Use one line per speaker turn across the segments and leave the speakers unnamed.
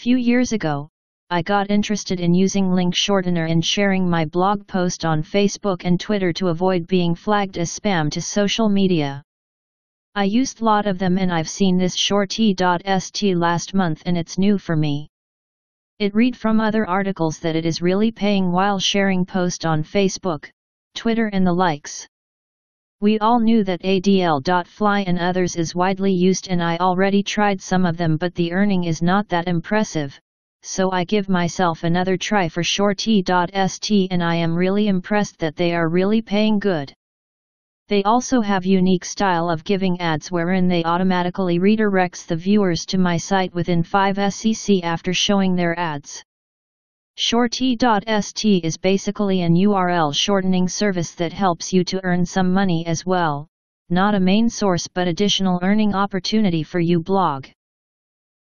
Few years ago, I got interested in using link shortener and sharing my blog post on Facebook and Twitter to avoid being flagged as spam to social media. I used lot of them and I've seen this shorte.st last month and it's new for me. It read from other articles that it is really paying while sharing post on Facebook, Twitter and the likes. We all knew that adf.ly and others is widely used and I already tried some of them but the earning is not that impressive, so I give myself another try for shorte.st and I am really impressed that they are really paying good. They also have unique style of giving ads wherein they automatically redirects the viewers to my site within 5 SEC after showing their ads. Shorte.st is basically an URL shortening service that helps you to earn some money as well, not a main source but additional earning opportunity for you blog.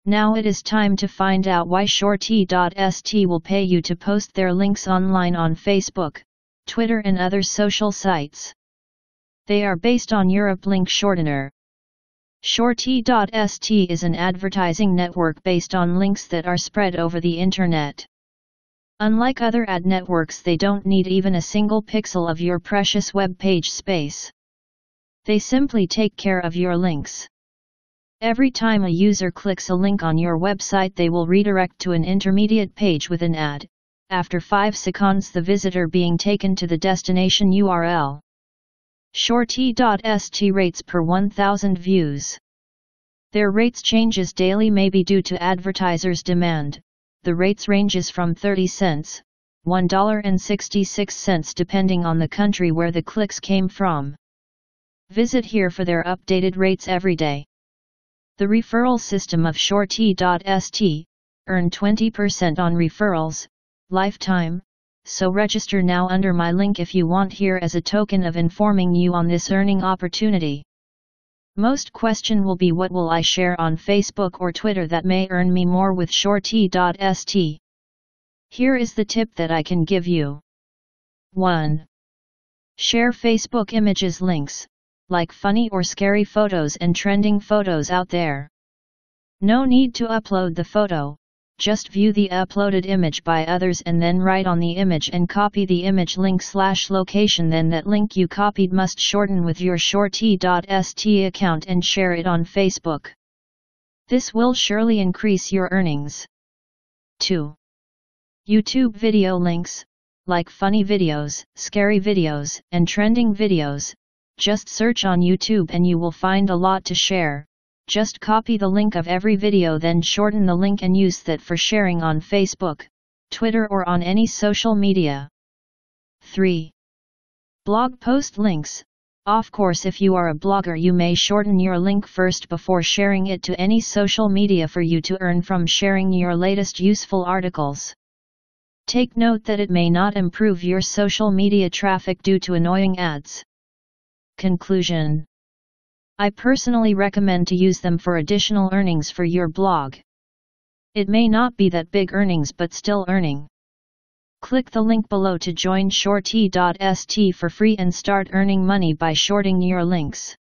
Now it is time to find out why Shorte.st will pay you to post their links online on Facebook, Twitter and other social sites. They are based on Europe Link Shortener. Shorte.st is an advertising network based on links that are spread over the internet. Unlike other ad networks they don't need even a single pixel of your precious web page space. They simply take care of your links. Every time a user clicks a link on your website they will redirect to an intermediate page with an ad, after 5 seconds the visitor being taken to the destination URL. Shorte.st rates per 1000 views. Their rates changes daily may be due to advertisers' demand, the rates ranges from 30 cents, $1.66 depending on the country where the clicks came from. Visit here for their updated rates every day. The referral system of Shorte.st, earn 20% on referrals, lifetime, so register now under my link if you want here as a token of informing you on this earning opportunity. Most question will be what will I share on Facebook or Twitter that may earn me more with Shorte.st. Here is the tip that I can give you. 1. Share Facebook images links, like funny or scary photos and trending photos out there. No need to upload the photo, just view the uploaded image by others and then write on the image and copy the image link slash location then that link you copied must shorten with your shorte.st account and share it on Facebook. This will surely increase your earnings. 2. YouTube video links, like funny videos, scary videos, and trending videos, just search on YouTube and you will find a lot to share. Just copy the link of every video then shorten the link and use that for sharing on Facebook, Twitter or on any social media. 3. Blog post links. Of course if you are a blogger you may shorten your link first before sharing it to any social media for you to earn from sharing your latest useful articles. Take note that it may not improve your social media traffic due to annoying ads. Conclusion I personally recommend to use them for additional earnings for your blog. It may not be that big earnings but still earning. Click the link below to join shorte.st for free and start earning money by shorting your links.